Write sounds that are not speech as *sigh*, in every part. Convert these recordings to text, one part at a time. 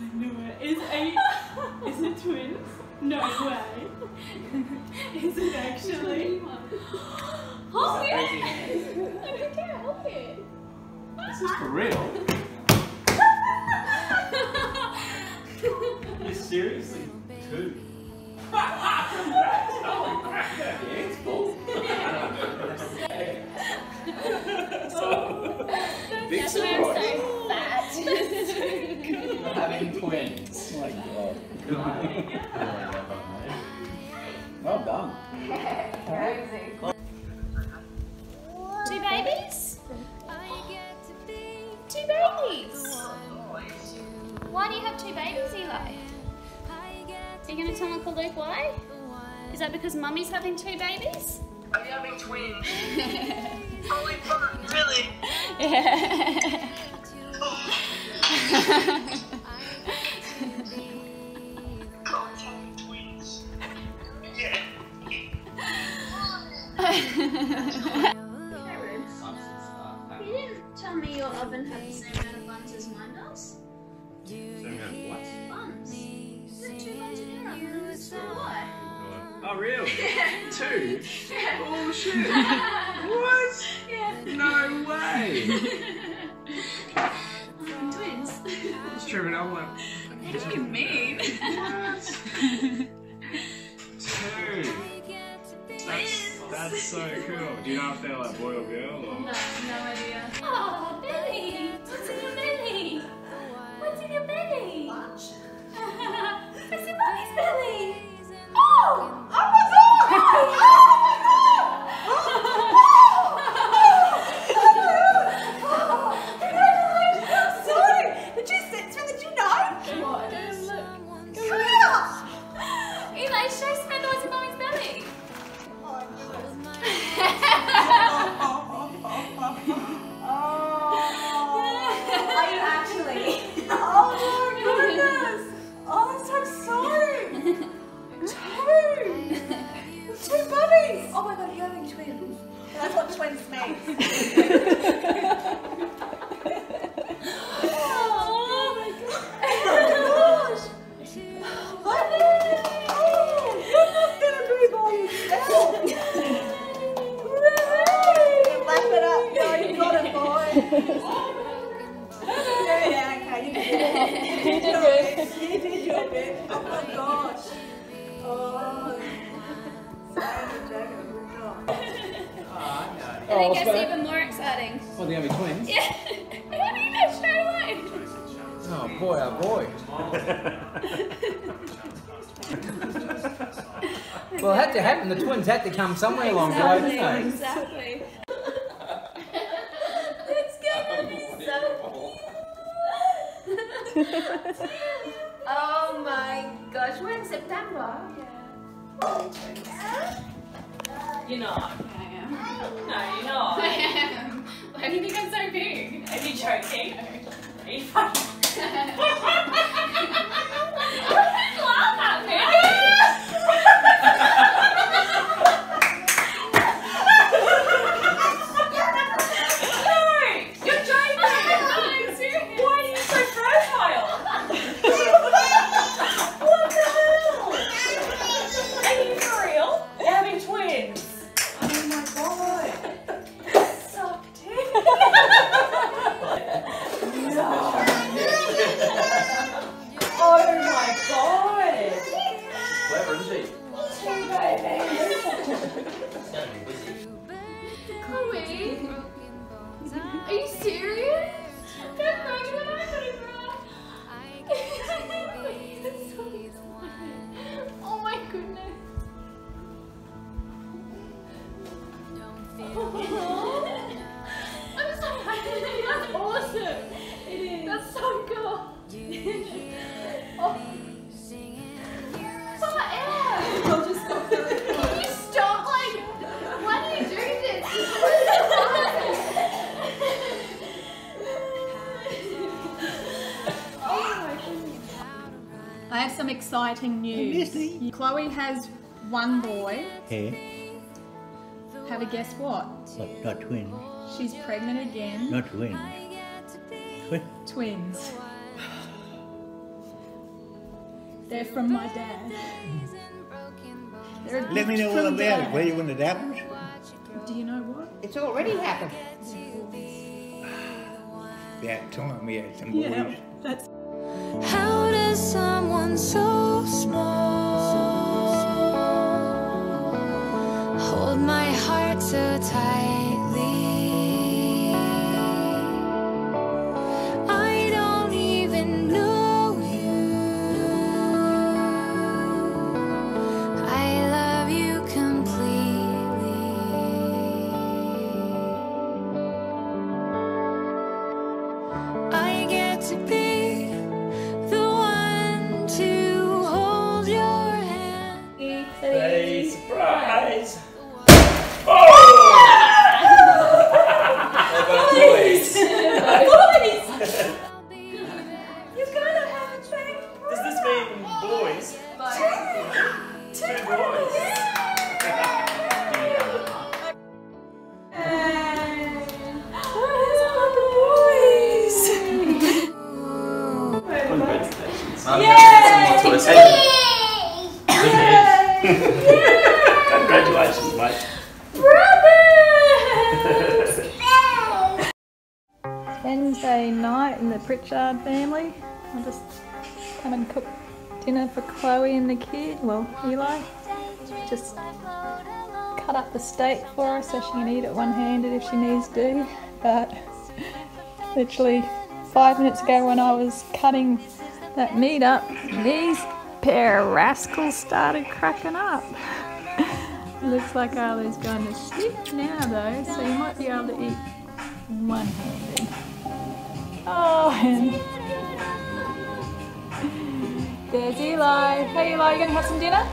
I knew it. Is eight? is it twins? No way. is it actually? Hold it! I don't care, hold it. This is for real. *laughs* You're seriously two. Holy crap, you got Having twins. Oh uh, my god. well done. Two babies? Two babies. Why do you have two babies, Eli? Are you going to tell Uncle Luke why? Is that because Mummy's having two babies? I'm having twins. *laughs* Holy fuck, really? Yeah. *laughs* *laughs* Two? Oh, shit. *laughs* What? No way. Twins. It's true, but I'm like, What do you mean? two. That's, that's so cool. Do you know if they're like boy or girl or? No, no idea. Oh, Billy! What's in your belly? What's in your belly? *laughs* Lunch. What's in Mummy's belly? Did. Did your. Oh my gosh. Sorry, Jacob. I think it's even more exciting. Well, gonna be twins. Yeah. *laughs* How do you know straight away? Oh boy, oh boy. *laughs* well, it had to happen. The twins had to come somewhere along the way, didn't they? Exactly. it's gonna be so *laughs* Oh my gosh, we're in September. You're not. I am. No, you're not. *laughs* I am. Why do you think I'm so big? Are you joking? Are you fucking *laughs* exciting news. Chloe has one boy. Yeah, Have a guess what? but not twins. She's pregnant again. Not twins. Twin. Twins. They're from my dad. They're Let me know all from about it. Where you when it happens? Do you know what? It's already happened. *sighs* That time we had some Yeah, that's How does someone so small hold my heart so tightly? Pritchard uh, family. I'll just come and cook dinner for Chloe and the kid. Well, Eli. Just cut up the steak for her so she can eat it one handed if she needs to. But literally five minutes ago when I was cutting that meat up, these pair of rascals started cracking up. *laughs* Looks like Arlo's going to sleep now though, so you might be able to eat one handed. Oh, and there's Eli. Hey Eli, you gonna have some dinner?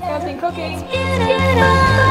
God's been cooking.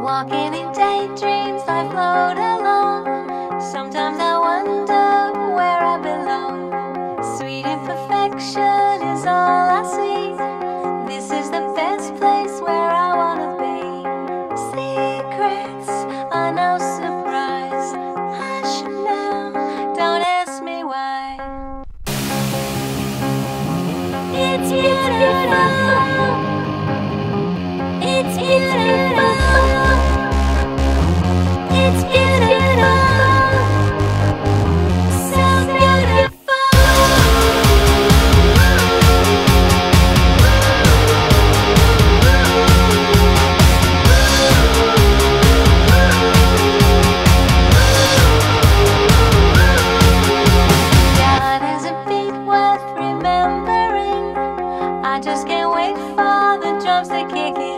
Walking in daydreams, I float along. Sometimes I wonder. I just can't wait for the drums to kick in.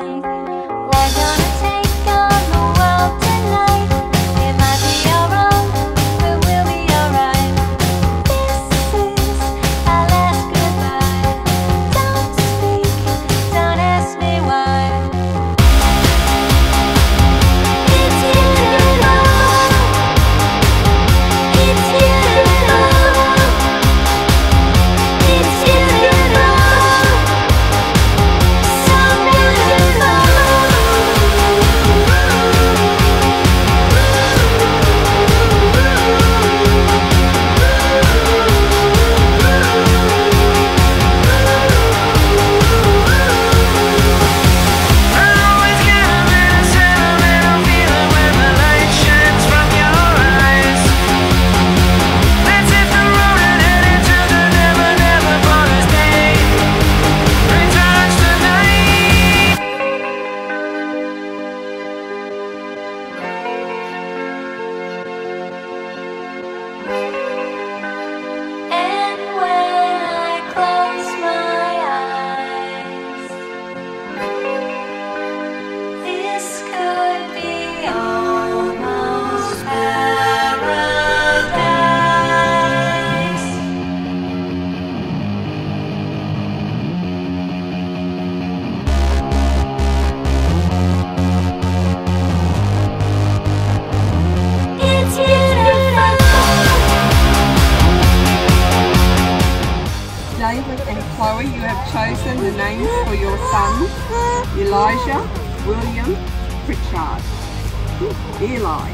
Eli.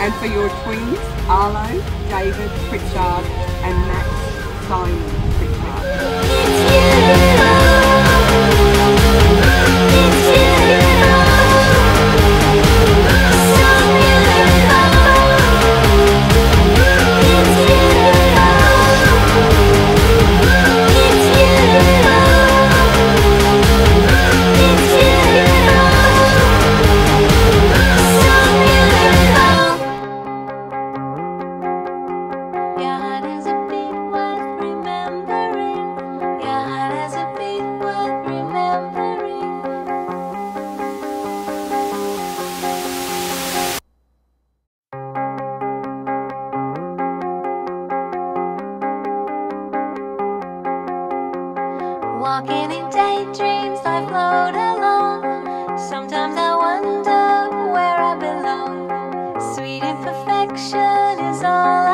and for your twins, Arlo, David Pritchard and Max Simon Pritchard. I float along. Sometimes I wonder where I belong. Sweet imperfection is all I